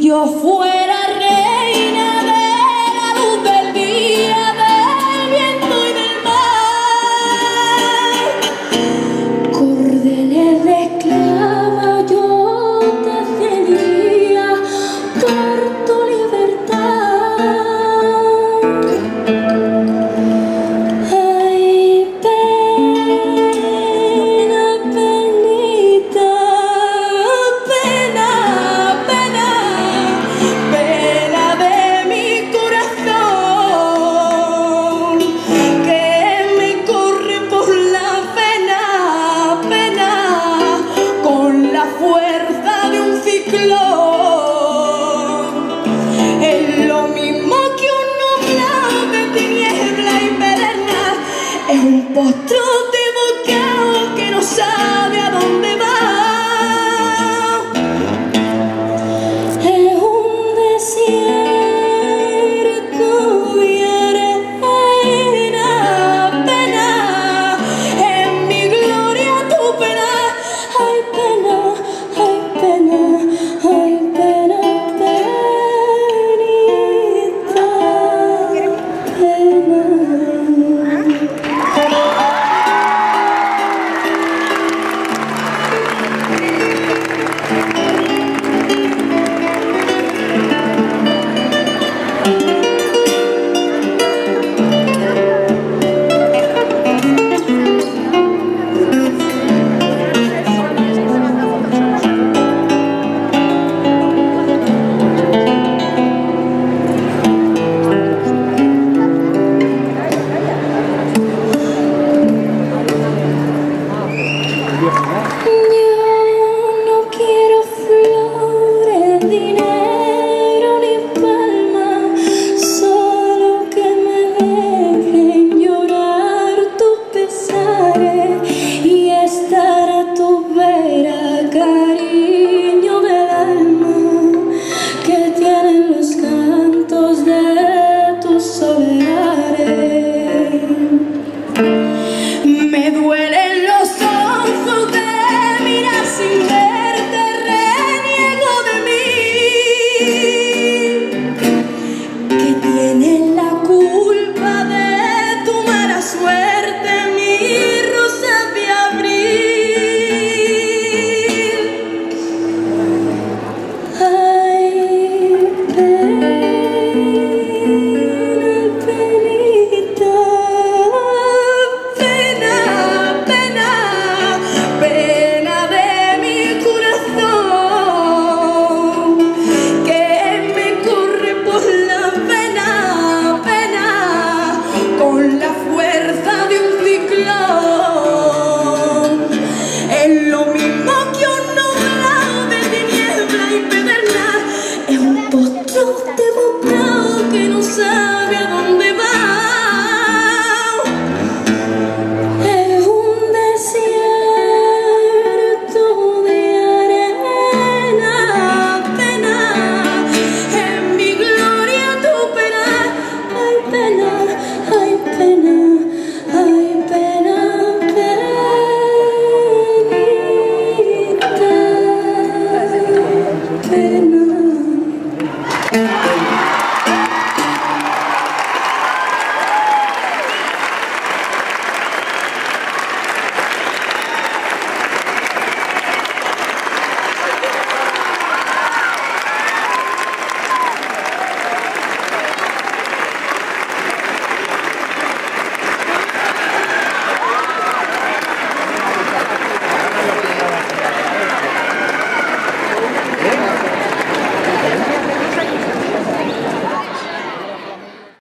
Yo fuera busco dinero.